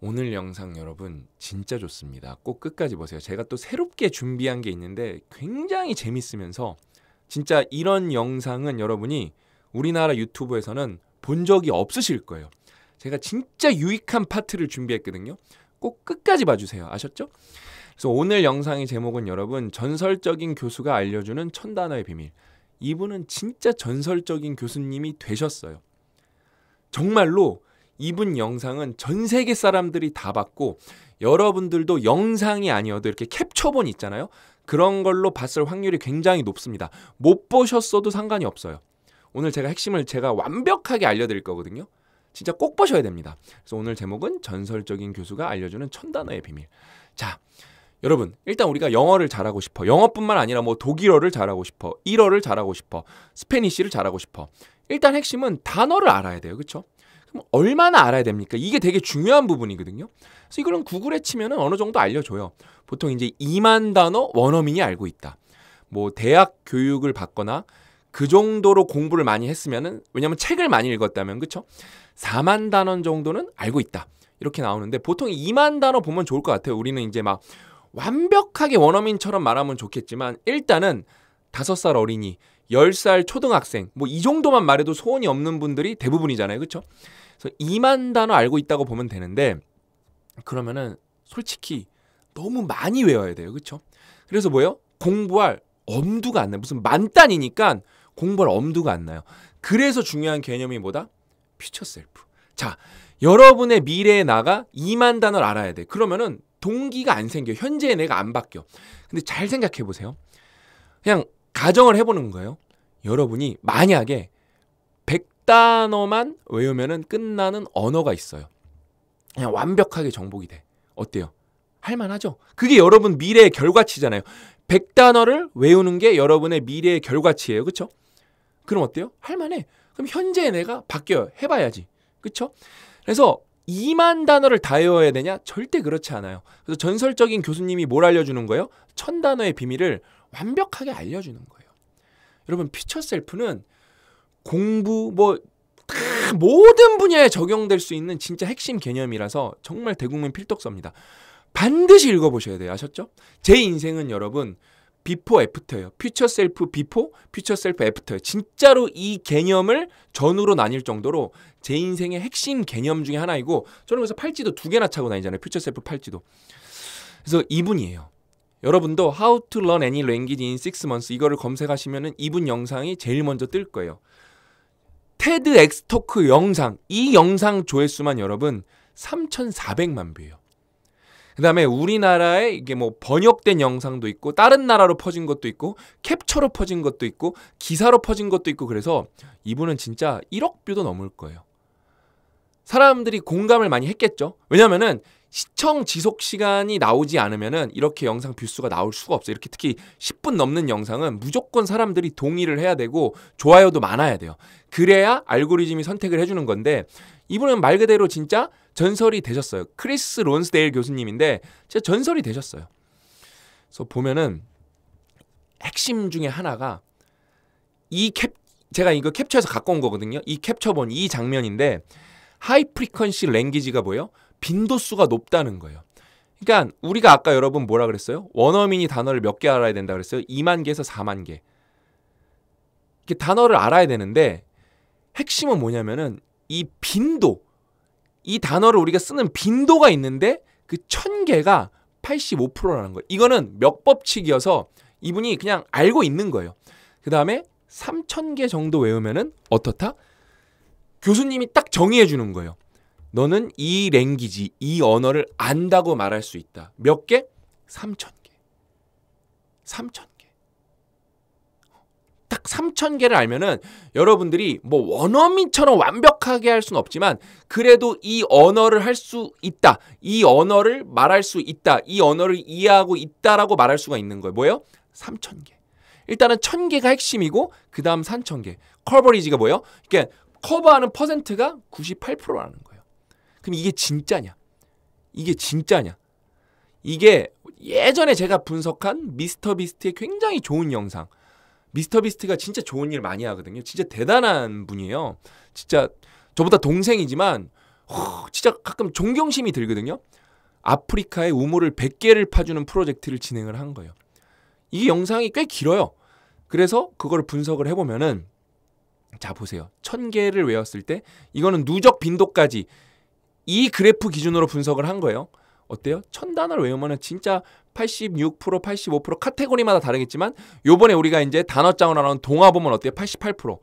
오늘 영상 여러분 진짜 좋습니다. 꼭 끝까지 보세요. 제가 또 새롭게 준비한 게 있는데 굉장히 재밌으면서 진짜 이런 영상은 여러분이 우리나라 유튜브에서는 본 적이 없으실 거예요. 제가 진짜 유익한 파트를 준비했거든요. 꼭 끝까지 봐주세요. 아셨죠? 그래서 오늘 영상의 제목은 여러분 전설적인 교수가 알려주는 천 단어의 비밀. 이분은 진짜 전설적인 교수님이 되셨어요. 정말로 이분 영상은 전 세계 사람들이 다 봤고 여러분들도 영상이 아니어도 이렇게 캡처본 있잖아요. 그런 걸로 봤을 확률이 굉장히 높습니다. 못 보셨어도 상관이 없어요. 오늘 제가 핵심을 제가 완벽하게 알려드릴 거거든요. 진짜 꼭 보셔야 됩니다. 그래서 오늘 제목은 전설적인 교수가 알려주는 천 단어의 비밀. 자, 여러분 일단 우리가 영어를 잘하고 싶어. 영어뿐만 아니라 뭐 독일어를 잘하고 싶어. 일어를 잘하고 싶어. 스페니쉬를 잘하고 싶어. 일단 핵심은 단어를 알아야 돼요. 그렇죠? 얼마나 알아야 됩니까? 이게 되게 중요한 부분이거든요. 그래서 이거는 구글에 치면은 어느 정도 알려줘요. 보통 이제 2만 단어 원어민이 알고 있다. 뭐 대학 교육을 받거나 그 정도로 공부를 많이 했으면은 왜냐면 책을 많이 읽었다면 그쵸? 4만 단원 정도는 알고 있다. 이렇게 나오는데 보통 2만 단어 보면 좋을 것 같아요. 우리는 이제 막 완벽하게 원어민처럼 말하면 좋겠지만 일단은 5살 어린이, 10살 초등학생 뭐 이 정도만 말해도 소원이 없는 분들이 대부분이잖아요. 그렇죠? 그래서 2만 단어 알고 있다고 보면 되는데 그러면은 솔직히 너무 많이 외워야 돼요. 그렇죠? 그래서 뭐예요? 공부할 엄두가 안 나요. 무슨 만 단이니까 공부할 엄두가 안 나요. 그래서 중요한 개념이 뭐다? 퓨처 셀프. 자, 여러분의 미래에 나가 2만 단어를 알아야 돼. 그러면은 동기가 안 생겨. 현재의 내가 안 바뀌어. 근데 잘 생각해 보세요. 그냥 가정을 해보는 거예요. 여러분이 만약에 100 단어만 외우면은 끝나는 언어가 있어요. 그냥 완벽하게 정복이 돼. 어때요? 할만하죠? 그게 여러분 미래의 결과치잖아요. 100단어를 외우는 게 여러분의 미래의 결과치예요. 그쵸? 그럼 어때요? 할만해. 그럼 현재의 내가 바뀌어요. 해봐야지. 그쵸? 그래서 2만 단어를 다 외워야 되냐? 절대 그렇지 않아요. 그래서 전설적인 교수님이 뭘 알려주는 거예요? 천 단어의 비밀을 완벽하게 알려주는 거예요. 여러분 Future Self는 공부 뭐 모든 분야에 적용될 수 있는 진짜 핵심 개념이라서 정말 대국민 필독서입니다. 반드시 읽어보셔야 돼요. 아셨죠? 제 인생은 여러분 비포 애프터예요. 퓨처 셀프 비포, 퓨처 셀프 애프터예요. 진짜로 이 개념을 전후로 나뉠 정도로 제 인생의 핵심 개념 중에 하나이고 저는 그래서 팔찌도 두 개나 차고 다니잖아요. Future Self 팔찌도. 그래서 이분이에요. 여러분도 How to learn any language in six months 이거를 검색하시면은 이분 영상이 제일 먼저 뜰 거예요. TEDx Talk 영상 이 영상 조회수만 여러분 3,400만 뷰예요. 그다음에 우리나라에 이게 뭐 번역된 영상도 있고 다른 나라로 퍼진 것도 있고 캡처로 퍼진 것도 있고 기사로 퍼진 것도 있고 그래서 이분은 진짜 1억 뷰도 넘을 거예요. 사람들이 공감을 많이 했겠죠. 왜냐면은 시청 지속 시간이 나오지 않으면은 이렇게 영상 뷰수가 나올 수가 없어요. 이렇게 특히 10분 넘는 영상은 무조건 사람들이 동의를 해야 되고 좋아요도 많아야 돼요. 그래야 알고리즘이 선택을 해주는 건데 이분은 말 그대로 진짜 전설이 되셨어요. 크리스 론스데일 교수님인데 진짜 전설이 되셨어요. 그래서 보면은 핵심 중에 하나가 이 캡 제가 이거 캡처해서 갖고 온 거거든요. 이 캡처본 이 장면인데 high frequency language가 뭐예요? 빈도수가 높다는 거예요. 그러니까 우리가 아까 여러분 뭐라 그랬어요? 원어민이 단어를 몇 개 알아야 된다 그랬어요? 2만 개에서 4만 개. 이렇게 단어를 알아야 되는데 핵심은 뭐냐면은 이 빈도 이 단어를 우리가 쓰는 빈도가 있는데 그 천 개가 85%라는 거예요. 이거는 몇 법칙이어서 이분이 그냥 알고 있는 거예요. 그 다음에 3천 개 정도 외우면은 어떻다? 교수님이 딱 정의해 주는 거예요. 너는 이 랭귀지, 이 언어를 안다고 말할 수 있다. 몇 개? 3천 개. 3천 개. 딱 3천 개를 알면은 여러분들이 뭐 원어민처럼 완벽하게 할 수는 없지만 그래도 이 언어를 할 수 있다. 이 언어를 말할 수 있다. 이 언어를 이해하고 있다라고 말할 수가 있는 거예요. 뭐예요? 3천 개. 일단은 1000개가 핵심이고 그다음 3000개. 커버리지가 뭐예요? 그러니까 커버하는 퍼센트가 98%라는 거예요. 그럼 이게 진짜냐? 이게 진짜냐? 이게 예전에 제가 분석한 미스터 비스트의 굉장히 좋은 영상. 미스터 비스트가 진짜 좋은 일 많이 하거든요. 진짜 대단한 분이에요. 진짜 저보다 동생이지만 허, 진짜 가끔 존경심이 들거든요. 아프리카에 우물을 100개를 파주는 프로젝트를 진행을 한 거예요. 이 영상이 꽤 길어요. 그래서 그걸 분석을 해보면은 자 보세요. 1000개를 외웠을 때 이거는 누적 빈도까지 이 그래프 기준으로 분석을 한 거예요. 어때요? 천 단어를 외우면은 진짜 86%, 85% 카테고리마다 다르겠지만 요번에 우리가 이제 단어장으로 나온 동화 보면 어때요? 88%.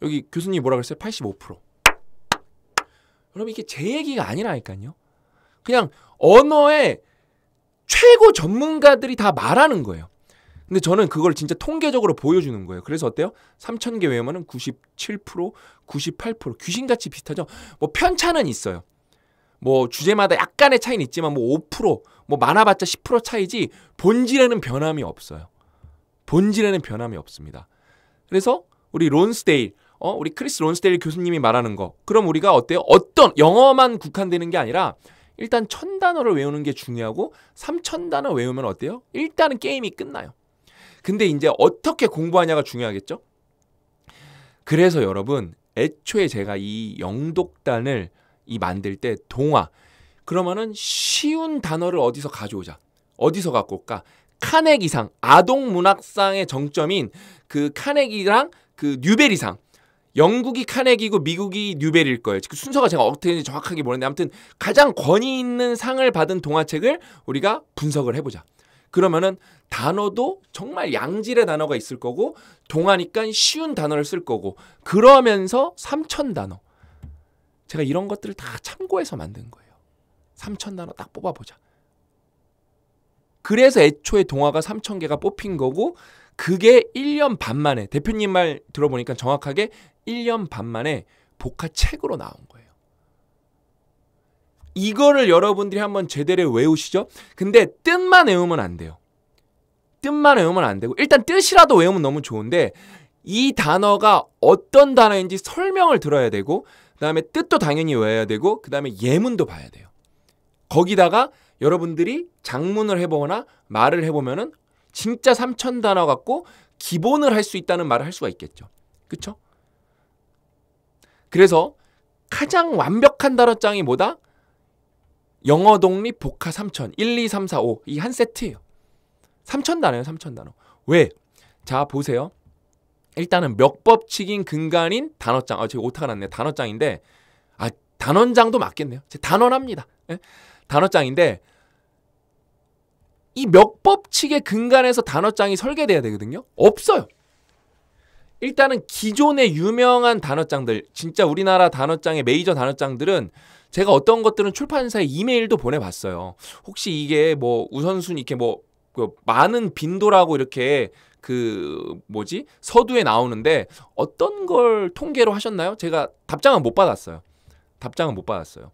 여기 교수님이 뭐라 그랬어요? 85%. 여러분 이게 제 얘기가 아니라니까요. 그냥 언어의 최고 전문가들이 다 말하는 거예요. 근데 저는 그걸 진짜 통계적으로 보여주는 거예요. 그래서 어때요? 3,000개 외우면은 97%, 98% 귀신같이 비슷하죠. 뭐 편차는 있어요. 뭐 주제마다 약간의 차이는 있지만 뭐 5%, 뭐 많아봤자 10% 차이지 본질에는 변함이 없어요. 본질에는 변함이 없습니다. 그래서 우리 론스데일, 어, 우리 크리스 론스데일 교수님이 말하는 거. 그럼 우리가 어때요? 어떤 영어만 국한되는 게 아니라 일단 천 단어를 외우는 게 중요하고 삼천 단어 외우면 어때요? 일단은 게임이 끝나요. 근데 이제 어떻게 공부하냐가 중요하겠죠? 그래서 여러분, 애초에 제가 이 영독단을 이 만들 때 동화 그러면은 쉬운 단어를 어디서 가져오자. 어디서 갖고 올까? 카네기상 아동 문학상의 정점인 그 카네기랑 그 뉴베리상 영국이 카네기고 미국이 뉴베리일 거예요. 그 순서가 제가 어떻게 정확하게 모르는데 아무튼 가장 권위 있는 상을 받은 동화책을 우리가 분석을 해보자. 그러면은 단어도 정말 양질의 단어가 있을 거고 동화니까 쉬운 단어를 쓸 거고 그러면서 3천 단어 제가 이런 것들을 다 참고해서 만든 거예요. 3천 단어 딱 뽑아보자. 그래서 애초에 동화가 3천 개가 뽑힌 거고 그게 1년 반 만에 대표님 말 들어보니까 정확하게 1년 반 만에 복화 책으로 나온 거예요. 이거를 여러분들이 한번 제대로 외우시죠? 근데 뜻만 외우면 안 돼요. 뜻만 외우면 안 되고 일단 뜻이라도 외우면 너무 좋은데 이 단어가 어떤 단어인지 설명을 들어야 되고 그다음에 뜻도 당연히 외워야 되고 그다음에 예문도 봐야 돼요. 거기다가 여러분들이 장문을 해보거나 말을 해보면은 진짜 3천 단어 갖고 기본을 할 수 있다는 말을 할 수가 있겠죠. 그쵸? 그래서 가장 완벽한 단어장이 뭐다? 영어 독립 복화 3천 1, 2, 3, 4, 5 이 한 세트예요. 3천 단어예요. 3천 단어. 왜? 자 보세요. 일단은 멱법칙인 근간인 단어장. 아, 제가 오타가 났네요. 단어장인데 아 단원장도 맞겠네요. 제 단원합니다. 예? 단어장인데 이 멱법칙의 근간에서 단어장이 설계돼야 되거든요. 없어요. 일단은 기존의 유명한 단어장들, 진짜 우리나라 단어장의 메이저 단어장들은 제가 어떤 것들은 출판사에 이메일도 보내봤어요. 혹시 이게 뭐 우선순위 이렇게 뭐그 많은 빈도라고 이렇게 그 뭐지 서두에 나오는데 어떤 걸 통계로 하셨나요? 제가 답장은 못 받았어요. 답장은 못 받았어요.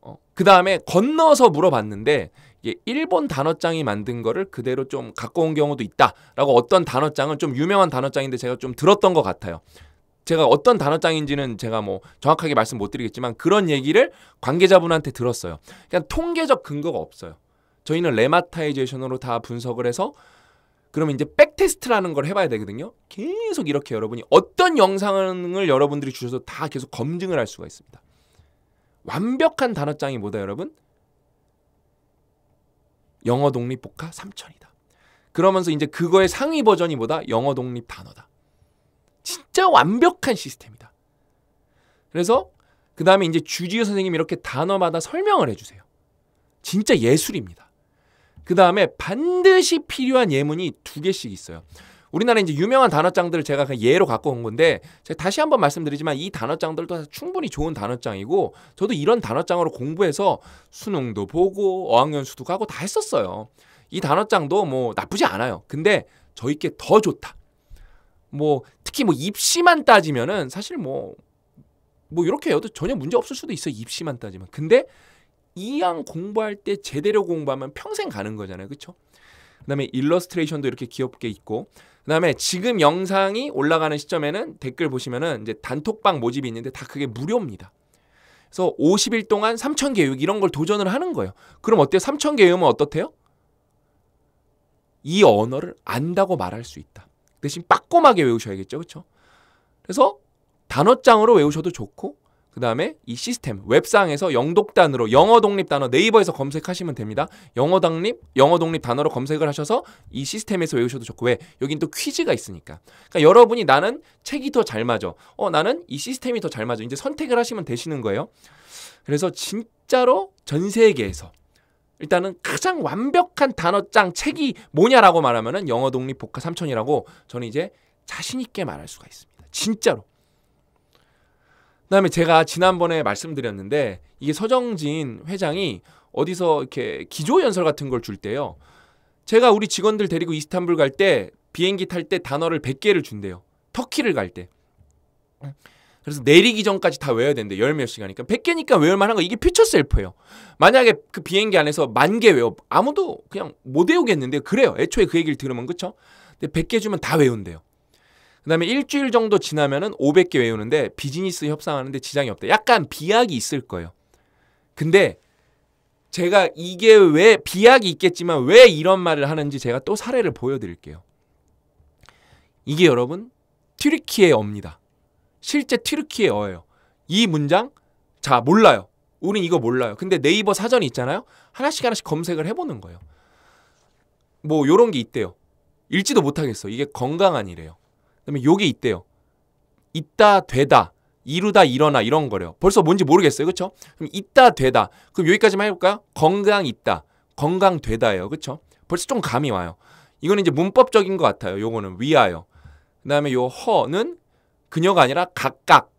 어, 그 다음에 건너서 물어봤는데 이게 일본 단어장이 만든 거를 그대로 좀 갖고 온 경우도 있다라고 어떤 단어장은 좀 유명한 단어장인데 제가 좀 들었던 것 같아요. 제가 어떤 단어장인지는 제가 뭐 정확하게 말씀 못 드리겠지만 그런 얘기를 관계자분한테 들었어요. 그냥 통계적 근거가 없어요. 저희는 lemmatization으로 다 분석을 해서 그러면 이제 backtest라는 걸 해봐야 되거든요. 계속 이렇게 여러분이 어떤 영상을 여러분들이 주셔서 다 계속 검증을 할 수가 있습니다. 완벽한 단어장이 뭐다 여러분? 영어 독립 VOCA 3천이다. 그러면서 이제 그거의 상위 버전이 뭐다? 영어 독립 단어다. 진짜 완벽한 시스템이다. 그래서 그 다음에 이제 주지우 선생님이 이렇게 단어마다 설명을 해주세요. 진짜 예술입니다. 그 다음에 반드시 필요한 예문이 두 개씩 있어요. 우리나라 이제 유명한 단어장들을 제가 그냥 예로 갖고 온 건데 제가 다시 한번 말씀드리지만 이 단어장들도 충분히 좋은 단어장이고 저도 이런 단어장으로 공부해서 수능도 보고 어학연수도 가고 다 했었어요. 이 단어장도 뭐 나쁘지 않아요. 근데 저희께 더 좋다. 뭐 특히 뭐 입시만 따지면은 사실 뭐뭐 뭐 이렇게 해도 전혀 문제 없을 수도 있어요. 입시만 따지면. 근데 이양 공부할 때 제대로 공부하면 평생 가는 거잖아요. 그렇죠? 그다음에 일러스트레이션도 이렇게 귀엽게 있고 그다음에 지금 영상이 올라가는 시점에는 댓글 보시면은 이제 단톡방 모집이 있는데 다 그게 무료입니다. 그래서 50일 동안 3천 개 외우기 이런 걸 도전을 하는 거예요. 그럼 어때요? 3천 개 외우면 어떻대요? 이 언어를 안다고 말할 수 있다. 대신 빠꼼하게 외우셔야겠죠. 그렇죠? 그래서 단어장으로 외우셔도 좋고 그 다음에 이 시스템 웹상에서 영독 단어로 영어 독립 단어 네이버에서 검색하시면 됩니다. 영어 독립 영어 독립 단어로 검색을 하셔서 이 시스템에서 외우셔도 좋고 왜 여긴 또 퀴즈가 있으니까. 그러니까 여러분이 나는 책이 더 잘 맞아. 어 나는 이 시스템이 더 잘 맞아. 이제 선택을 하시면 되시는 거예요. 그래서 진짜로 전 세계에서 일단은 가장 완벽한 단어장 책이 뭐냐라고 말하면은 영어 독립 복화 삼천이라고 저는 이제 자신 있게 말할 수가 있습니다. 진짜로. 그다음에 제가 지난번에 말씀드렸는데 이게 서정진 회장이 어디서 이렇게 기조 연설 같은 걸 줄 때요. 제가 우리 직원들 데리고 이스탄불 갈 때 비행기 탈 때 단어를 100개를 준대요. 터키를 갈 때. 그래서 내리기 전까지 다 외워야 되는데 열 몇 시간이니까 100개니까 외울 만 한 거 이게 퓨처 셀프예요. 만약에 그 비행기 안에서 만 개 외워 아무도 그냥 못 외우겠는데 그래요. 애초에 그 얘기를 들으면 그쵸? 근데 100개 주면 다 외운대요. 그다음에 일주일 정도 지나면은 500개 외우는데 비즈니스 협상하는데 지장이 없다. 약간 비약이 있을 거예요. 근데 제가 이게 왜 비약이 있겠지만 왜 이런 말을 하는지 제가 또 사례를 보여드릴게요. 이게 여러분 튀르키예어입니다. 실제 튀르키예어예요. 이 문장 자 몰라요. 우린 이거 몰라요. 근데 네이버 사전이 있잖아요. 하나씩 하나씩 검색을 해보는 거예요. 뭐 요런 게 있대요. 읽지도 못하겠어. 이게 건강한 이래요. 그다음에 요게 있대요. 있다 되다 이루다 일어나 이런 거래요. 벌써 뭔지 모르겠어요. 그렇죠? 그럼 있다 되다. 그럼 여기까지만 해 볼까요? 건강 있다. 건강 되다예요. 그렇죠? 벌써 좀 감이 와요. 이거는 이제 문법적인 것 같아요. 요거는 위하여. 그다음에 요 허는 그녀가 아니라 각각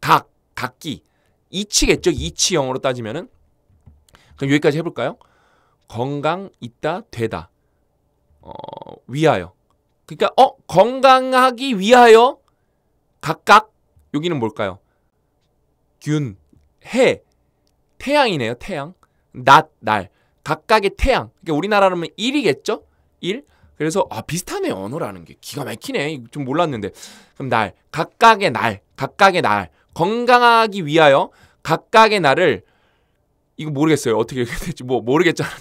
각 각기 이치겠죠. 이치형으로 따지면은 그럼 여기까지 해볼까요? 건강 있다 되다 어, 위하여 그러니까 어 건강하기 위하여 각각 여기는 뭘까요? 균, 해, 태양이네요. 태양, 낮, 날 각각의 태양. 그러니까 우리나라로는 일이겠죠? 일. 그래서 아 비슷하네 언어라는 게 기가 막히네. 좀 몰랐는데 그럼 날 각각의 날 각각의 날 건강하기 위하여 각각의 날을 이거 모르겠어요. 어떻게 될지 뭐 모르겠잖아요.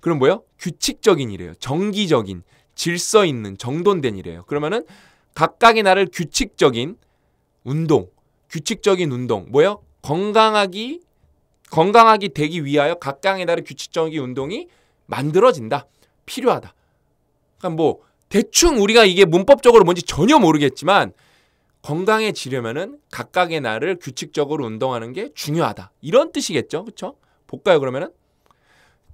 그럼 뭐요? 규칙적인 이래요. 정기적인 질서 있는 정돈된 이래요. 그러면은 각각의 나를 규칙적인 운동, 규칙적인 운동, 뭐요? 건강하기 건강하기 되기 위하여 각각의 나를 규칙적인 운동이 만들어진다. 필요하다. 그러니까 뭐 대충 우리가 이게 문법적으로 뭔지 전혀 모르겠지만 건강해지려면은 각각의 나를 규칙적으로 운동하는 게 중요하다. 이런 뜻이겠죠. 그렇죠? 볼까요, 그러면은?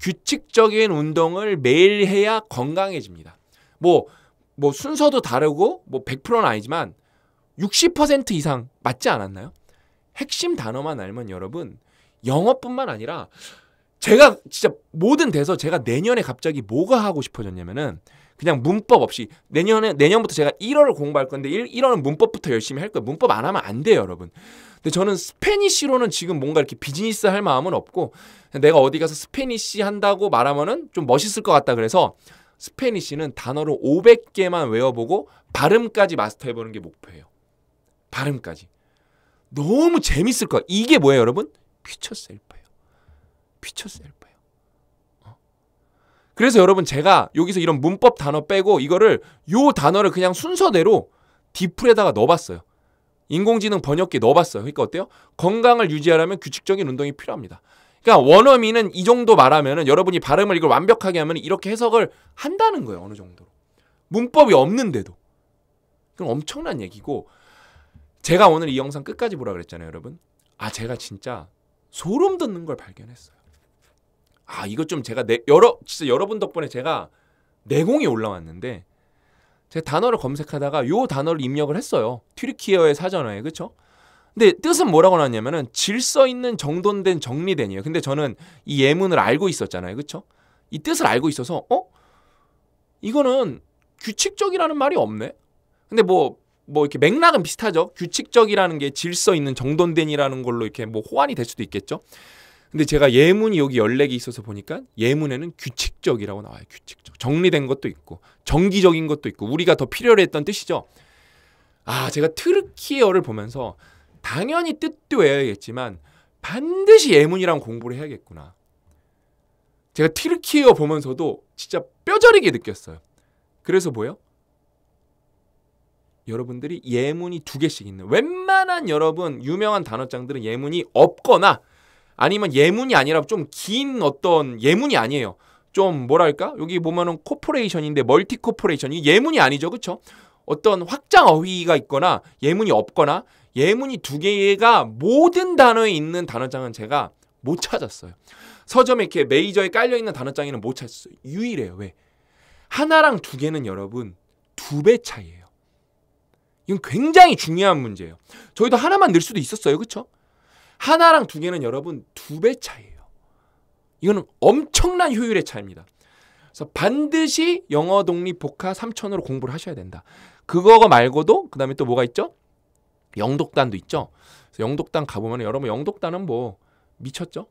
규칙적인 운동을 매일 해야 건강해집니다. 뭐, 뭐 순서도 다르고 뭐 100%는 아니지만 60% 이상 맞지 않았나요? 핵심 단어만 알면 여러분 영어뿐만 아니라 제가 진짜 모든 데서 제가 내년에 갑자기 뭐가 하고 싶어졌냐면은 그냥 문법 없이 내년에 내년부터 제가 일어를 공부할 건데 일, 일어는 문법부터 열심히 할 거예요. 문법 안 하면 안 돼요, 여러분. 근데 저는 Spanish로는 지금 뭔가 이렇게 비즈니스 할 마음은 없고 내가 어디 가서 Spanish 한다고 말하면은 좀 멋있을 것 같다 그래서 Spanish는 단어를 500개만 외워보고 발음까지 마스터해보는 게 목표예요. 발음까지. 너무 재밌을 거야. 이게 뭐예요, 여러분? 퓨처 셀프예요. 퓨처 셀프예요. 어? 그래서 여러분 제가 여기서 이런 문법 단어 빼고 이거를 요 단어를 그냥 순서대로 디플에다가 넣어봤어요. 인공지능 번역기에 넣어봤어요. 그러니까 어때요? 건강을 유지하려면 규칙적인 운동이 필요합니다. 그러니까 원어민은 이 정도 말하면은 여러분이 발음을 이걸 완벽하게 하면 이렇게 해석을 한다는 거예요. 어느 정도로. 문법이 없는데도. 그럼 엄청난 얘기고 제가 오늘 이 영상 끝까지 보라 그랬잖아요, 여러분. 아, 제가 진짜 소름 돋는 걸 발견했어요. 아, 이거 좀 제가 내, 여러 진짜 여러분 덕분에 제가 내공이 올라왔는데 제가 단어를 검색하다가 요 단어를 입력을 했어요. 튀르키어의 사전어에. 그렇죠? 근데 뜻은 뭐라고 나왔냐면은 질서 있는 정돈된 정리된이에요. 근데 저는 이 예문을 알고 있었잖아요. 그렇죠? 이 뜻을 알고 있어서 어? 이거는 규칙적이라는 말이 없네. 근데 뭐뭐 뭐 이렇게 맥락은 비슷하죠. 규칙적이라는 게 질서 있는 정돈된이라는 걸로 이렇게 뭐 호환이 될 수도 있겠죠. 근데 제가 예문이 여기 14개 있어서 보니까 예문에는 규칙적이라고 나와요. 규칙적. 정리된 것도 있고 정기적인 것도 있고 우리가 더 필요로 했던 뜻이죠. 아, 제가 트르키어를 보면서 당연히 뜻도 외워야겠지만 반드시 예문이랑 공부를 해야겠구나. 제가 튀르키예어 보면서도 진짜 뼈저리게 느꼈어요. 그래서 뭐요? 여러분들이 예문이 두 개씩 있는 웬만한 여러분 유명한 단어장들은 예문이 없거나 아니면 예문이 아니라 좀 긴 어떤 예문이 아니에요. 좀 뭐랄까 여기 보면은 corporation인데 multi corporation이 예문이 아니죠, 그렇죠? 어떤 확장 어휘가 있거나 예문이 없거나 예문이 두 개가 모든 단어에 있는 단어장은 제가 못 찾았어요. 서점에 이렇게 메이저에 깔려 있는 단어장에는 못 찾았어요. 유일해요. 왜? 하나랑 두 개는 여러분 두 배 차이예요. 이건 굉장히 중요한 문제예요. 저희도 하나만 늘 수도 있었어요. 그렇죠? 하나랑 두 개는 여러분 두 배 차이예요. 이거는 엄청난 효율의 차이입니다. 그래서 반드시 영어 독립 복화 3천으로 공부를 하셔야 된다. 그거 말고도 그다음에 또 뭐가 있죠? 영독단도 있죠. 영독단 가보면 여러분 영독단은 뭐 미쳤죠?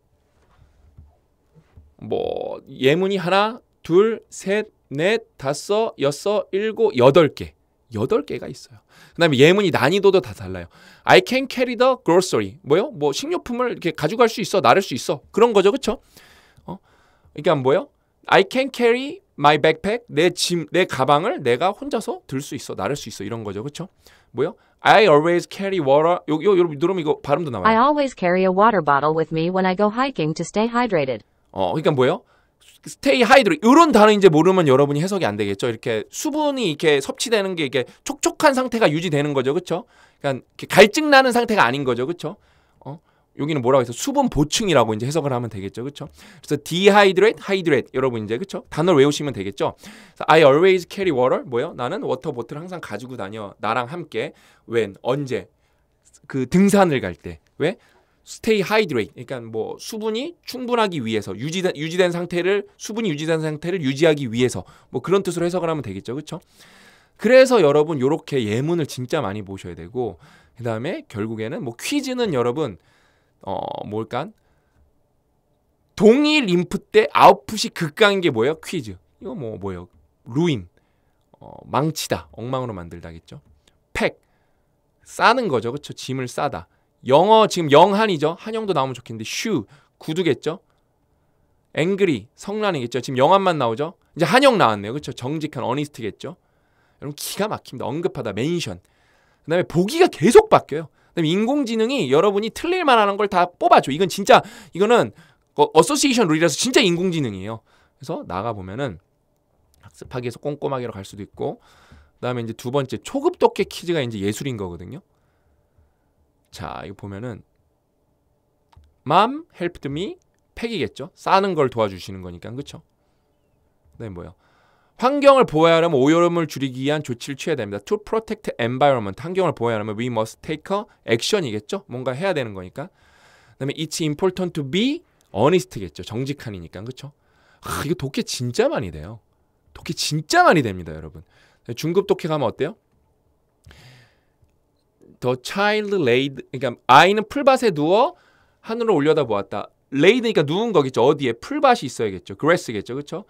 뭐 예문이 하나, 둘, 셋, 넷, 다섯, 여섯, 일곱, 여덟 개. 여덟 개가 있어요. 그다음에 예문이 난이도도 다 달라요. I can carry the grocery. 뭐요? 뭐 식료품을 이렇게 가져갈 수 있어, 나를 수 있어. 그런 거죠, 그렇죠? 어? 그러니까 뭐요? I can carry my backpack. 내 짐, 내 가방을 내가 혼자서 들 수 있어, 나를 수 있어. 이런 거죠, 그렇죠? 뭐요? I always carry water. 요, 요, 여러분 누르면 이거 발음도 나와요. I always carry a water bottle with me when I go hiking to stay hydrated. 어, 그러니까 뭐예요? 스테이 하이드로 이런 단어 이제 모르면 여러분이 해석이 안 되겠죠. 이렇게 수분이 이렇게 섭취되는 게 이게 촉촉한 상태가 유지되는 거죠, 그렇죠? 그러니까 갈증 나는 상태가 아닌 거죠, 그렇죠? 어, 여기는 뭐라고 해서 수분 보충이라고 이제 해석을 하면 되겠죠, 그렇죠? 그래서 dehydrate, hydrate 여러분 이제 그렇죠? 단어를 외우시면 되겠죠. I always carry water 뭐요? 나는 water bottle 항상 가지고 다녀. 나랑 함께 when 언제 그 등산을 갈 때. 왜? stay hydrate. 그러니까 뭐 수분이 충분하기 위해서 유지된 유지된 상태를 수분이 유지된 상태를 유지하기 위해서 뭐 그런 뜻으로 해석을 하면 되겠죠. 그렇죠? 그래서 여러분 요렇게 예문을 진짜 많이 보셔야 되고 그다음에 결국에는 뭐 퀴즈는 여러분 어 뭘까? 동일 인풋 때 아웃풋이 극강인 게 뭐예요? 퀴즈. 이거 뭐 뭐예요? 루인. 어, 망치다. 엉망으로 만들다겠죠. 팩. 싸는 거죠. 그렇죠? 짐을 싸다. 영어 지금 영한이죠. 한영도 나오면 좋겠는데 슈 구두겠죠. 앵그리 성난이겠죠. 지금 영한만 나오죠. 이제 한영 나왔네요. 그렇죠. 정직한 어니스트겠죠. 여러분 기가 막힙니다. 언급하다 mention. 그다음에 보기가 계속 바뀌어요. 그다음에 인공지능이 여러분이 틀릴 만한 걸 다 뽑아줘. 이건 진짜 이거는 association rule이라서 진짜 인공지능이에요. 그래서 나가 보면은 학습하기에서 꼼꼼하게로 갈 수도 있고 그다음에 이제 두 번째 초급 독해 퀴즈가 이제 예술인 거거든요. 자, 이거 보면은 Mom helped me pack이겠죠. 싸는 걸 도와주시는 거니까 그렇죠. 네, 뭐요? 환경을 보호하려면 오염을 줄이기 위한 조치를 취해야 됩니다. To protect environment. 환경을 보호하려면 we must take a action이겠죠. 뭔가 해야 되는 거니까. 그다음에 it's important to be honest겠죠. 정직한이니까 그렇죠. 아, 이거 독해 진짜 많이 돼요. 독해 진짜 많이 됩니다, 여러분. 중급 독해 가면 어때요? The child laid 그러니까 아이는 풀밭에 누워 하늘을 올려다 보았다. laid니까 누운 거겠죠. 어디에 풀밭이 있어야겠죠. grass겠죠. 그렇죠?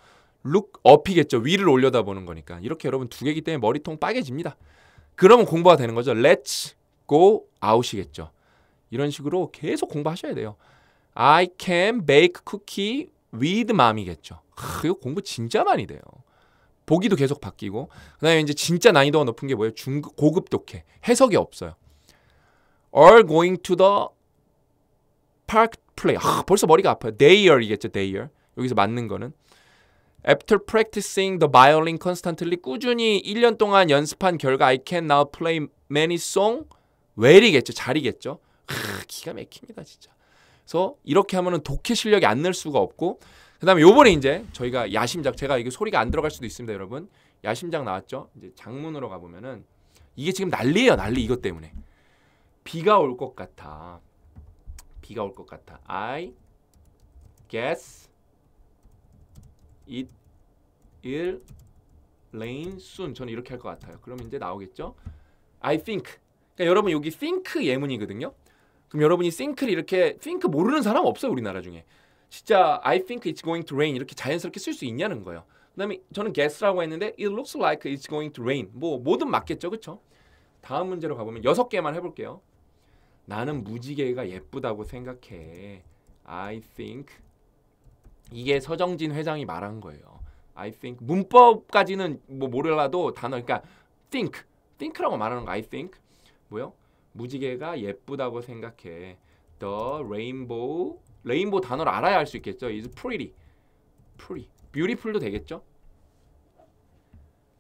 Look up이겠죠. 위를 올려다 보는 거니까. 이렇게 여러분 두 개기 때문에 머리통 빠개집니다. 그러면 공부가 되는 거죠. Let's go out이겠죠. 이런 식으로 계속 공부하셔야 돼요. I can bake cookie with mom이겠죠. 하, 이거 공부 진짜 많이 돼요. 보기도 계속 바뀌고 그다음에 이제 진짜 난이도가 높은 게 뭐예요? 중급 고급 독해 해석이 없어요. Are going to the park play. 아, 벌써 머리가 아파요. They are이겠죠. They are. 여기서 맞는 거는 After practicing the violin constantly 꾸준히 1년 동안 연습한 결과 I can now play many song well이겠죠. 잘이겠죠. 하, 기가 막힙니다, 진짜. 그래서 이렇게 하면은 독해 실력이 안 늘 수가 없고 그다음에 요번에 이제 저희가 야심작 제가 이게 소리가 안 들어갈 수도 있습니다, 여러분. 야심작 나왔죠? 이제 장문으로 가 보면은 이게 지금 난리예요, 난리 이것 때문에. 비가 올 것 같아. 비가 올 것 같아. I guess it will rain soon. 저는 이렇게 할 것 같아요. 그럼 이제 나오겠죠? I think. 그러니까 여러분 여기 think 예문이거든요. 그럼 여러분이 think를 이렇게 think 모르는 사람 없어요 우리나라 중에. 진짜 I think it's going to rain 이렇게 자연스럽게 쓸 수 있냐는 거예요. 그다음에 저는 guess라고 했는데 it looks like it's going to rain. 뭐 뭐든 맞겠죠, 그렇죠? 다음 문제로 가보면 여섯 개만 해볼게요. 나는 무지개가 예쁘다고 생각해. I think 이게 서정진 회장이 말한 거예요. I think 문법까지는 뭐 모르라도 단어 그러니까 think think라고 말하는 거 I think 뭐요? 무지개가 예쁘다고 생각해. The rainbow 레인보우 단어를 알아야 할 수 있겠죠. is pretty. pretty. beautiful도 되겠죠.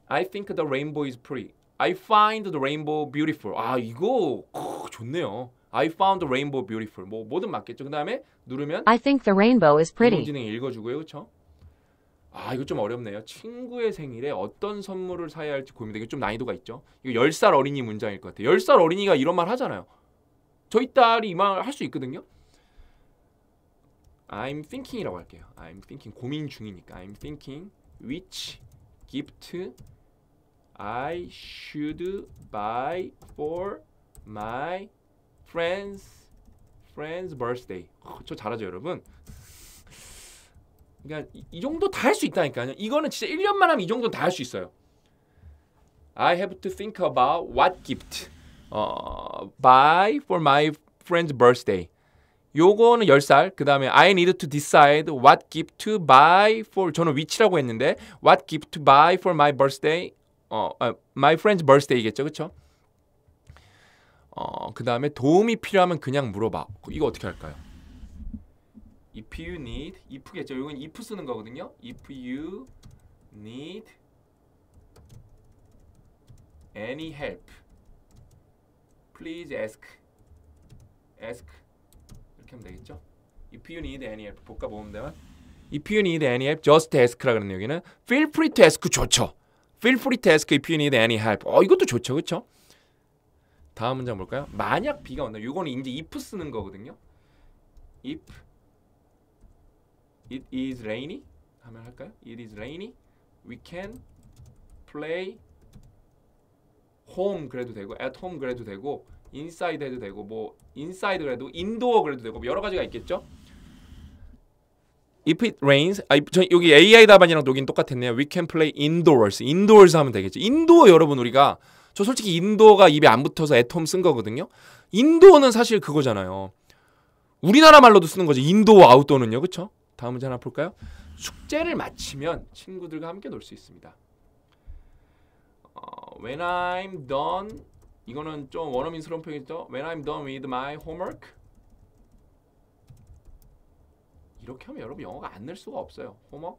I think the rainbow is pretty. I find the rainbow beautiful. 아 이거 크, 좋네요. I found the rainbow beautiful. 뭐 뭐든 맞겠죠. 그다음에 누르면 I think the rainbow is pretty. 인공지능이 읽어주고요, 그렇죠? 아 이거 좀 어렵네요. 친구의 생일에 어떤 선물을 사야 할지. 이거 좀 난이도가 있죠. 이거 10살 어린이 문장일 것 같아요. 10살 어린이가 이런 말 하잖아요. 저희 딸이 이 말 할 수 있거든요. I'm thinking이라고 할게요. I'm thinking 고민 중이니까 I'm thinking which gift I should buy for my friends friends birthday. 어, 저 잘하죠, 여러분. 그러니까 이, 이 정도 다 할 수 있다니까요. 이거는 진짜 1년만 하면 이 정도 다할 수 있어요. I have to think about what gift uh, buy for my friend's birthday. 요거는 10살. 그 다음에 I need to decide what gift to buy for 저는 which라고 했는데 what gift to buy for my birthday. 어, 아, my friend's birthday겠죠. 그렇죠? 어, 그 다음에 도움이 필요하면 그냥 물어봐. 이거 어떻게 할까요? If you need, if겠죠. 이건 if 쓰는 거거든요. If you need any help, please ask. ask 이렇게 하면 되겠죠. If you need any help 복합 모음대만 If you need any help, just ask라 그러는 여기는 feel free to ask 좋죠. Feel free to ask if you need any help. 어 이것도 좋죠, 그렇죠? 다음 문장 볼까요? 만약 비가 온다. 이거는 이제 if 쓰는 거거든요. If it is rainy 하면 할까요? It is rainy. We can play home 그래도 되고 at home 그래도 되고 inside 해도 되고 뭐 inside 그래도 indoor 그래도 되고 뭐 여러 가지가 있겠죠. If it rains, 아, 저 여기 AI 답안이랑 녹인 똑같았네요. We can play indoors. indoors 하면 되겠죠. indoor 여러분 우리가 저 솔직히 indoor가 입에 안 붙어서 home 쓴 거거든요. indoor는 사실 그거잖아요. 우리나라 말로도 쓰는 거죠. indoor outdoor는요. 그렇죠? 다음 문제 하나 볼까요? 숙제를 마치면 친구들과 함께 놀 수 있습니다. 어, when I'm done 이거는 좀 원어민스러운 표현이죠. When I'm done with my homework 이렇게 하면 여러분 영어가 안낼 수가 없어요. 어,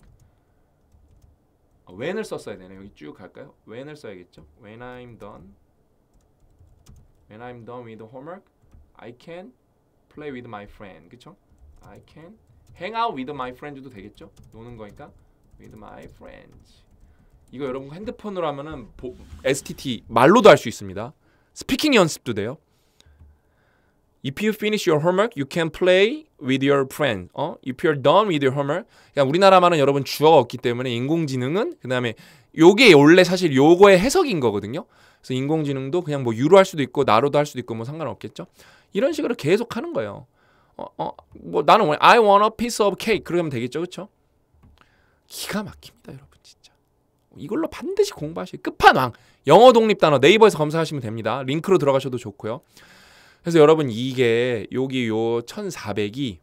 when을 썼어야 되네요. 여기 쭉 갈까요? when을 써야겠죠. When I'm done When I'm done with homework I can play with my friend. 그쵸? I can hang out with my friends도 되겠죠? 노는 거니까 with my friends. 이거 여러분 핸드폰으로 하면은 보, STT 말로도 할 수 있습니다. 스피킹 연습도 돼요. If you finish your homework, you can play with your friend. 어? If you're done with your homework, 그냥 우리나라 말은 여러분 주어가 없기 때문에 인공지능은 그다음에 요게 원래 사실 요거의 해석인 거거든요. 그래서 인공지능도 그냥 뭐 유로 할 수도 있고 나로도 할 수도 있고 뭐 상관없겠죠. 이런 식으로 계속 하는 거예요. 어, 어, 뭐 나는 왜 I want a piece of cake 그러면 되겠죠, 그렇죠? 기가 막힙니다, 여러분 진짜. 이걸로 반드시 공부하시. 끝판왕 영어 독립 단어 네이버에서 검사하시면 됩니다. 링크로 들어가셔도 좋고요. 그래서 여러분 이게 여기 요 1400이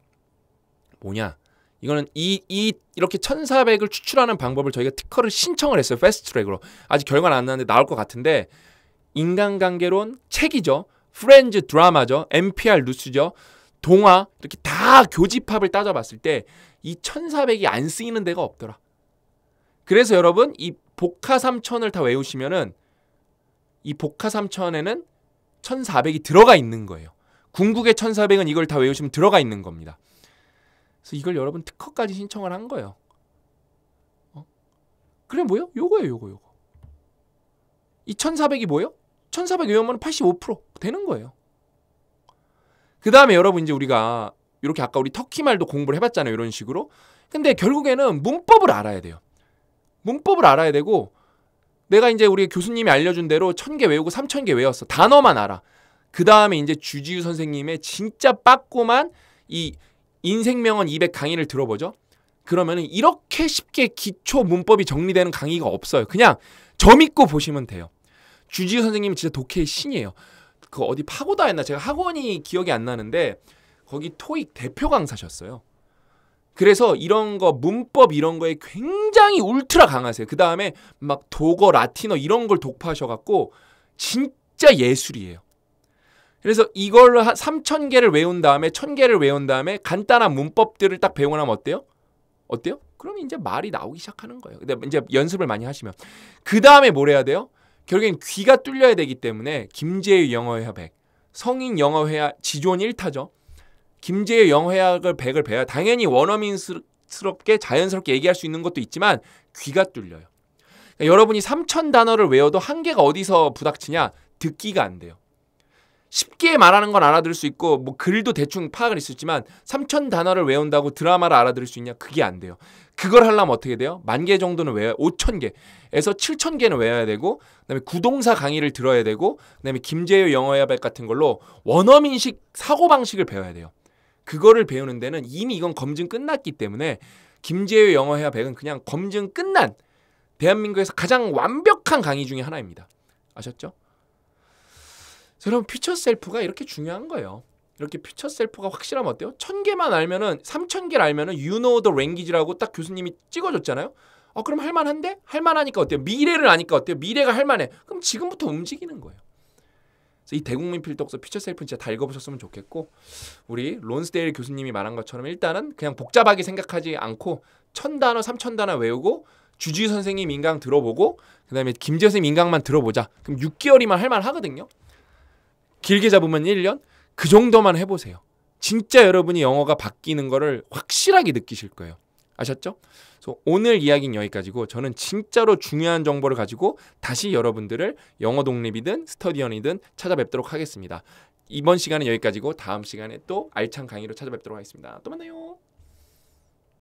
뭐냐? 이거는 이, 이 이렇게 1400을 추출하는 방법을 저희가 특허를 신청을 했어요. 패스트 트랙으로. 아직 결과는 안 나왔는데 나올 것 같은데 인간관계론 책이죠. 프렌즈 드라마죠. NPR 뉴스죠. 동화 이렇게 다 교집합을 따져봤을 때 이 1400이 안 쓰이는 데가 없더라. 그래서 여러분 이 복화 3000을 다 외우시면은 이 복화 3000에는 1400이 들어가 있는 거예요. 궁극의 1400은 이걸 다 외우시면 들어가 있는 겁니다. 그래서 이걸 여러분 특허까지 신청을 한 거예요. 어? 그래 뭐요? 요거예요, 요거 요거. 이 1400이 뭐예요? 1400 외우면 85% 되는 거예요. 그 다음에 여러분 이제 우리가 이렇게 아까 우리 터키 말도 공부를 해 봤잖아요. 이런 식으로. 근데 결국에는 문법을 알아야 돼요. 문법을 알아야 되고 내가 이제 우리 교수님이 알려준 대로 천 개 외우고 삼천 개 외웠어. 단어만 알아. 그 다음에 이제 주지우 선생님의 진짜 빠꼬만 이 인생명언 200 강의를 들어보죠. 그러면은 이렇게 쉽게 기초 문법이 정리되는 강의가 없어요. 그냥 점 읽고 보시면 돼요. 주지우 선생님은 진짜 독해의 신이에요. 그 어디 파고다 했나 제가 학원이 기억이 안 나는데 거기 토익 대표 강사셨어요. 그래서 이런 거 문법 이런 거에 굉장히 울트라 강하세요. 그 다음에 막 독어, 라틴어 이런 걸 독파하셔갖고 진짜 예술이에요. 그래서 이걸로 3천 개를 외운 다음에 1천 개를 외운 다음에 간단한 문법들을 딱 배우고 나면 어때요? 어때요? 그러면 이제 말이 나오기 시작하는 거예요. 근데 이제 연습을 많이 하시면 그 다음에 뭘 해야 돼요? 결국엔 귀가 뚫려야 되기 때문에 김재의 영어 협약, 성인 영어 회화 지존 1타죠. 김재의 영어 회학을 100을 배야 당연히 원어민스럽게 자연스럽게 얘기할 수 있는 것도 있지만 귀가 뚫려요. 그러니까 여러분이 3천 단어를 외워도 한계가 어디서 부닥치냐? 듣기가 안 돼요. 쉽게 말하는 건 알아들을 수 있고 뭐 글도 대충 파악을 했었지만 3천 단어를 외운다고 드라마를 알아들을 수 있냐? 그게 안 돼요. 그걸 하려면 어떻게 돼요? 만 개 정도는 외워 5천 개에서 7천 개는 외워야 되고 그다음에 구동사 강의를 들어야 되고 그다음에 김재효 영어 야백 같은 걸로 원어민식 사고 방식을 배워야 돼요. 그거를 배우는 데는 이미 이건 검증 끝났기 때문에 김재효 영어 회화 백은 그냥 검증 끝난 대한민국에서 가장 완벽한 강의 중에 하나입니다. 아셨죠? 여러분 퓨처 셀프가 이렇게 중요한 거예요. 이렇게 퓨처 셀프가 확실하면 어때요? 천 개만 알면은 삼천 개를 알면은 you know the language라고 딱 교수님이 찍어줬잖아요. 어 그럼 할만한데? 할만하니까 어때요? 미래를 아니까 어때요? 미래가 할만해. 그럼 지금부터 움직이는 거예요. 이 대국민 필독서 퓨처 셀프 진짜 다 읽어보셨으면 좋겠고 우리 론스데일 교수님이 말한 것처럼 일단은 그냥 복잡하게 생각하지 않고 천 단어 삼천 단어 외우고 주주희 선생님 인강 들어보고 그다음에 김재 선생님 인강만 들어보자. 그럼 6개월이면 할만 하거든요. 길게 잡으면 1년? 그 정도만 해보세요. 진짜 여러분이 영어가 바뀌는 거를 확실하게 느끼실 거예요. 아셨죠? 오늘 이야기는 여기까지고 저는 진짜로 중요한 정보를 가지고 다시 여러분들을 영어 독립이든 스터디언이든 찾아뵙도록 하겠습니다. 이번 시간은 여기까지고 다음 시간에 또 알찬 강의로 찾아뵙도록 하겠습니다. 또 만나요.